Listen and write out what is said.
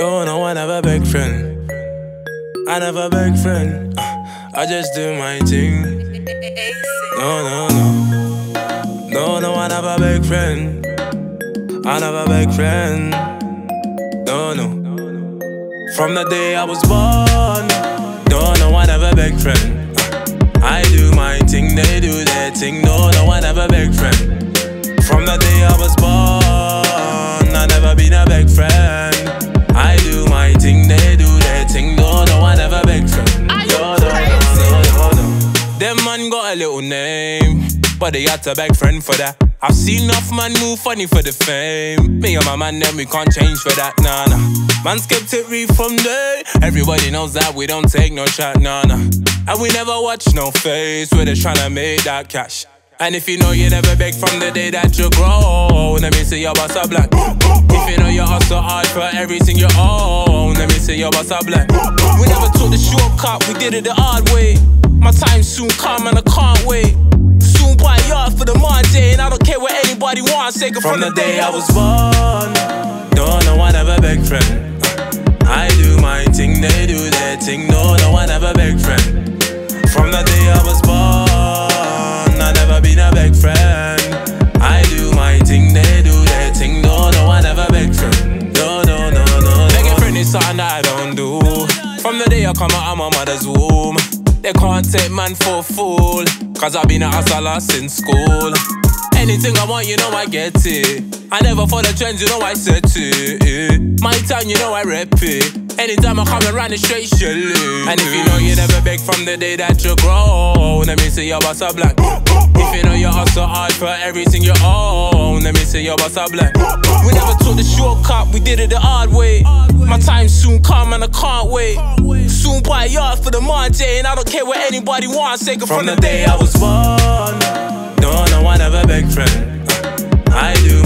Oh, Don't know I never beg friend. I never beg friend. I just do my thing. No, no, no. No, no, I never beg friend. I never beg friend. No, no. From the day I was born. No, no, I never beg friend. I do my thing, they do their thing. No, no, I never beg friend. From the day I was born, but they had to beg friend for that. I've seen enough man move funny for the fame. Me and my man, them we can't change for that, nah nah. Man it read from day. Everybody knows that we don't take no chat, nah nah. And we never watch no face where they tryna make that cash. And if you know you never beg from the day that you grow, let me see your boss a black. If you know you hustle hard for everything you own, let me see your boss a black. We never took the shortcut, we did it the hard way. My time soon come and I can't wait. Take it from, the day I was born. No, no, I never beg friend. I do my thing, they do their thing. No, no, I never beg friend. From the day I was born, I never been a beg friend. I do my thing, they do their thing. No, no, I never beg friend. No, no, no, no. Begging friend is something that I don't do. From the day I come out of my mother's womb, they can't take man for a fool. Cause I've been a hustler since school. Anything I want, you know I get it. I never follow trends, you know I set it. My town, you know I rep it. Anytime I come around, it's straight shilling. And if you know you never beg from the day that you grow, let me see your boss a black. If you know you hustle hard for everything you own, let me see your boss a black. We never took the shortcut, we did it the hard way. My time soon come and I can't wait. Soon buy a yard for the Monday, and I don't care what anybody wants. Take it from the day I was born. I never beg friend. I do